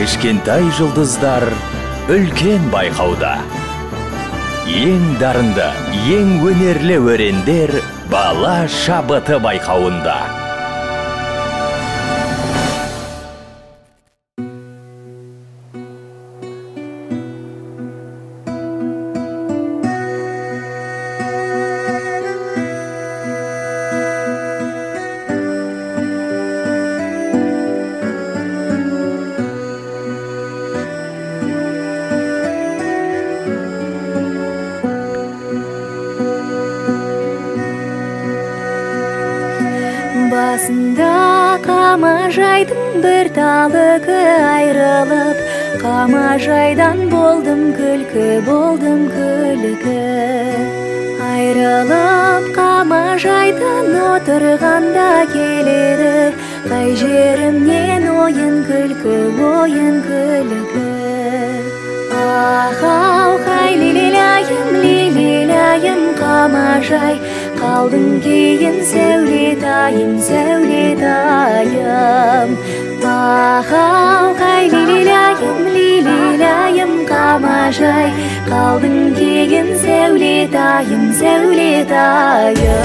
кішкентай жұлдыздар үлкен байқауда. Ең дарынды ең өнерлі өрендер бала шабыты байқауында. Басында қамажайдың бір талығы айрылып қамажайдан болдым күлкі болдым күлкі. Айрылып қамажайдан отырғанда келеді қай жерімнен ойын күлкі ойын күлкі. Ахау хай лилилайым лилилайым қамажай Қалдың кейін сәулетайым сәулетайым ахалқай лилилайым лилилайым қамажай қалдың кейін сәулетайым сәулетайым